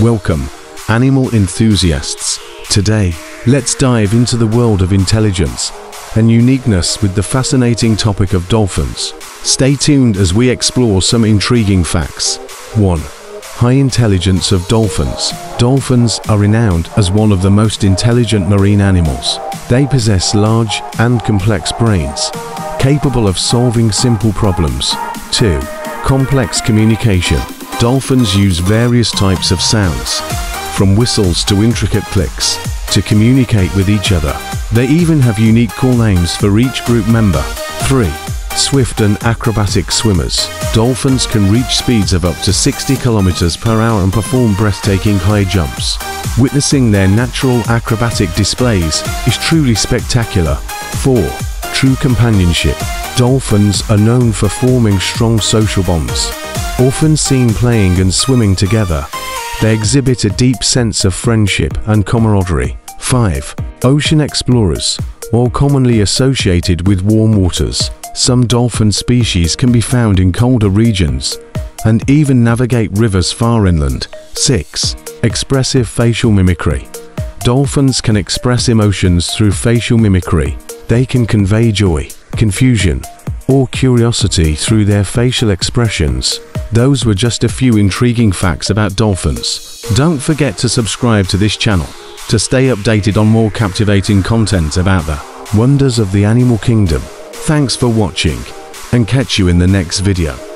Welcome, animal enthusiasts. Today, let's dive into the world of intelligence and uniqueness with the fascinating topic of dolphins. Stay tuned as we explore some intriguing facts. 1. High intelligence of dolphins. Dolphins are renowned as one of the most intelligent marine animals. They possess large and complex brains, capable of solving simple problems. 2. Complex communication. Dolphins use various types of sounds, from whistles to intricate clicks, to communicate with each other. They even have unique call names for each group member. 3. Swift and acrobatic swimmers. Dolphins can reach speeds of up to 60 kilometers per hour and perform breathtaking high jumps. Witnessing their natural acrobatic displays is truly spectacular. 4. True companionship. Dolphins are known for forming strong social bonds. Often seen playing and swimming together, they exhibit a deep sense of friendship and camaraderie. 5. Ocean explorers. While commonly associated with warm waters, some dolphin species can be found in colder regions and even navigate rivers far inland. 6. Expressive facial mimicry. Dolphins can express emotions through facial mimicry. They can convey joy, confusion, or curiosity through their facial expressions. Those were just a few intriguing facts about dolphins. Don't forget to subscribe to this channel to stay updated on more captivating content about the wonders of the animal kingdom. Thanks for watching and catch you in the next video.